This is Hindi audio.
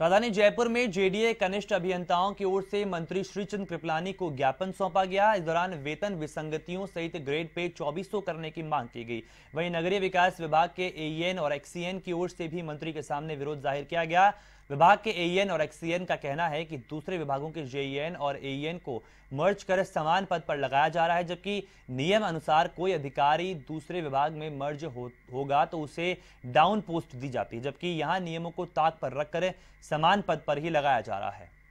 राजधानी जयपुर में जेडीए कनिष्ठ अभियंताओं की ओर से मंत्री श्रीचंद कृपलानी को ज्ञापन सौंपा गया। इस दौरान वेतन विसंगतियों सहित ग्रेड पे 2400 करने की मांग की गई। वहीं नगरीय विकास विभाग के एईएन और एक्सीएन की ओर से भी मंत्री के सामने विरोध ज़ाहिर किया गया। विभाग के एईएन और एक्सीएन का कहना है कि दूसरे विभागों के जेईएन और एईएन को मर्ज कर समान पद पर लगाया जा रहा है जबकि नियम अनुसार कोई अधिकारी दूसरे विभाग में मर्ज हो, होगा तो उसे डाउन पोस्ट दी जाती है जबकि यहाँ नियमों को ताक पर रखकर समान पद पर ही लगाया जा रहा है।